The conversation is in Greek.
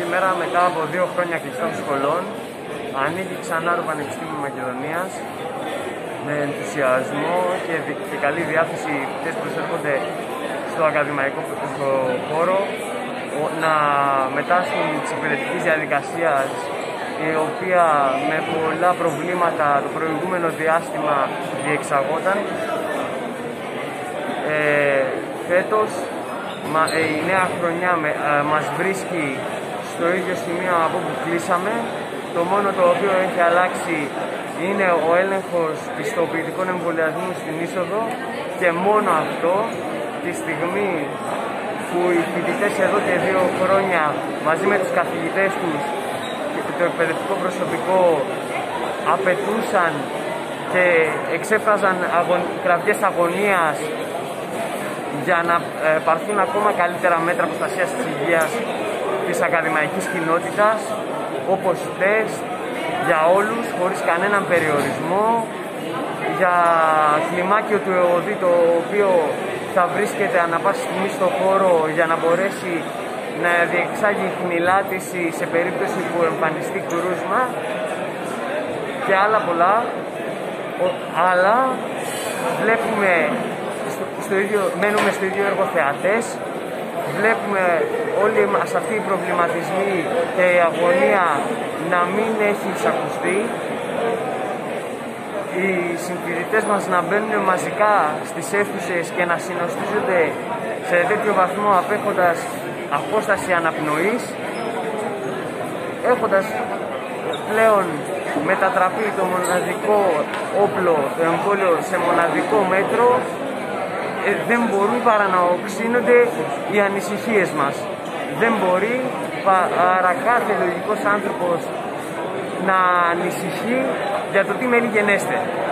Σήμερα, μετά από δύο χρόνια κλειστών σχολών, ανοίγει ξανά το Πανεπιστήμιο Μακεδονίας με ενθουσιασμό και, και καλή διάθεση οι που έρχονται στο ακαδημαϊκό στο χώρο να μετάσχουν τη εκπαιδευτική διαδικασίας η οποία με πολλά προβλήματα το προηγούμενο διάστημα διεξαγόταν. Ε, φέτος ε, η νέα χρονιά με, ε, μας βρίσκει στο ίδιο σημείο από που κλείσαμε. Το μόνο το οποίο έχει αλλάξει είναι ο έλεγχος πιστοποιητικών εμβολιασμού στην είσοδο και μόνο αυτό τη στιγμή που οι φοιτητές εδώ και δύο χρόνια μαζί με τους καθηγητές τους και το εκπαιδευτικό προσωπικό απαιτούσαν και εξέφραζαν αγων... κραυγές αγωνίας για να ε, πάρθουν ακόμα καλύτερα μέτρα προστασίας της υγείας της ακαδημαϊκής κοινότητας όπως τεστ για όλους χωρίς κανέναν περιορισμό για κλιμάκιο του ΕΟΔΗ το οποίο θα βρίσκεται ανα πάση στιγμή στο χώρο για να μπορέσει να διεξάγει χνηλάτιση σε περίπτωση που εμφανιστεί κρούσμα και άλλα πολλά. Αλλά βλέπουμε στο ίδιο, μένουμε στο ίδιο έργο θεατές βλέπουμε όλοι μας αυτοί οι προβληματισμοί και η αγωνία να μην έχει εισακουστεί. Οι συμφιλητές μας να μπαίνουν μαζικά στις αίθουσες και να συνοστίζονται σε τέτοιο βαθμό απέχοντας απόσταση αναπνοής έχοντας πλέον μετατραπεί το μοναδικό όπλο, το εμβόλιο σε μοναδικό μέτρο ε, δεν μπορούν παρά να οξύνονται οι ανησυχίες μας. Δεν μπορεί παρά κάθε λογικός άνθρωπος να ανησυχεί για το τι μένει γενέστε.